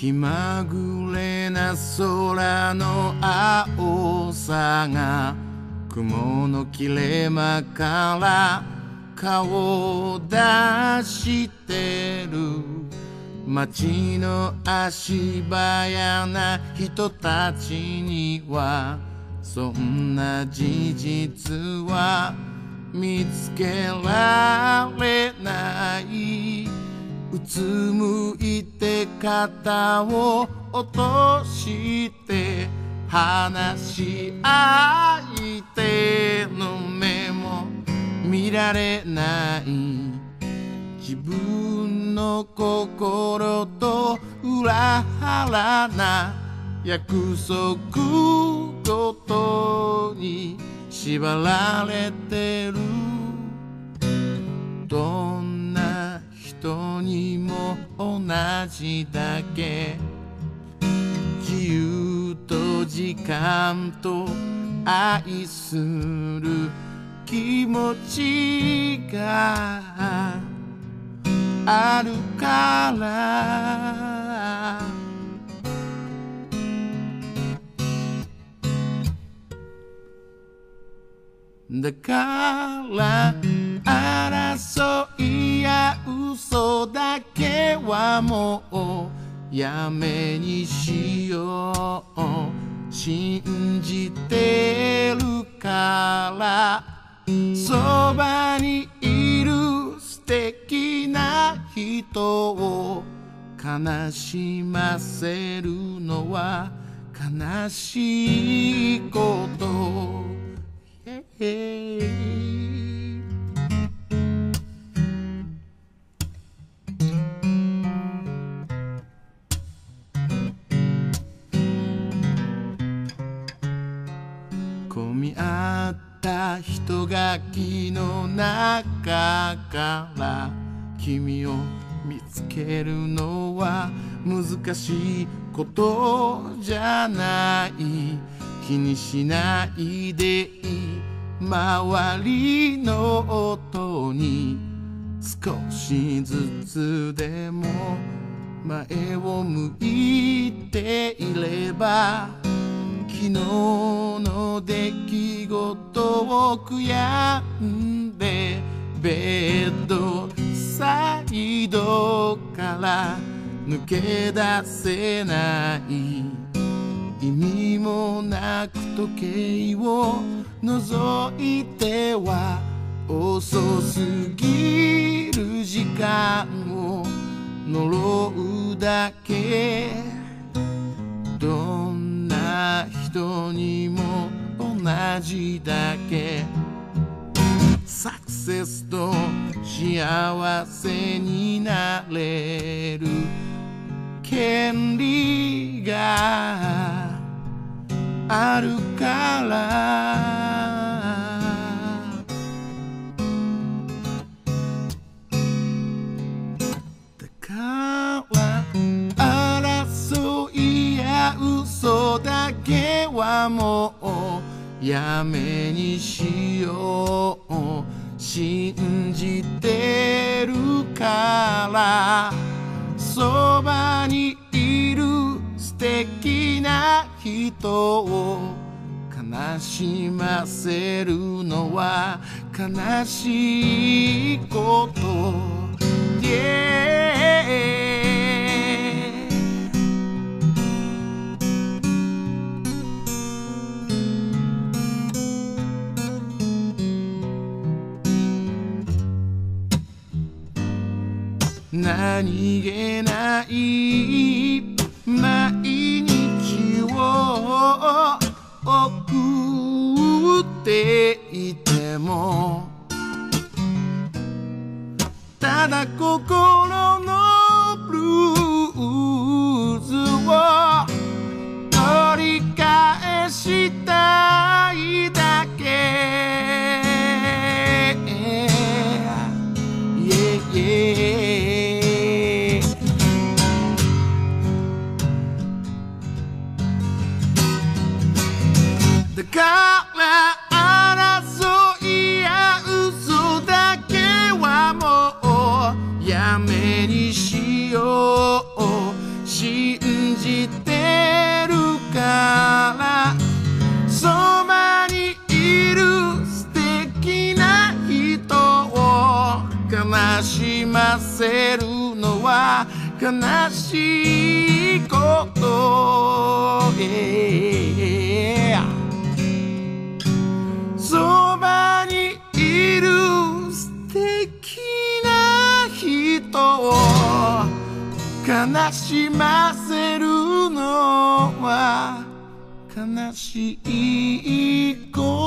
気まぐれな空の青さが雲の切れ間から顔を出してる。街の足早な人たちにはそんな事実は見つけられない。うつむいて肩を落として話し相手の目も見られない自分の心と裏腹な約束ごとに縛られてる。人にも同じだけ。自由と時間と愛する気持ちがあるから。だから争いや嘘だけはもうやめにしよう。信じてるから。そばにいる素敵な人を悲しませるのは悲しいこと。み合った人が木の中から君を見つけるのは難しいことじゃない。気にしないでいい周りの音に少しずつでも前を向いていれば日の出来事を悔やんでベッドサイドから抜け出せない。意味もなく時計を覗いては遅すぎる時間を呪うだけ。どんじだけ。サクセスと幸せになれる権利があるから。やめにしよう。信じてるからそばにいる素敵な人を悲しませるのは悲しいこと。何気ない毎日を送っていてもただ心のブルーズを取り返しだから争いや嘘だけはもう。やめにしよう。信じてるから。そばにいる素敵な人を悲しませるのは悲しいこと、yeah そばにいる素敵な人を悲しませるのは悲しいこと。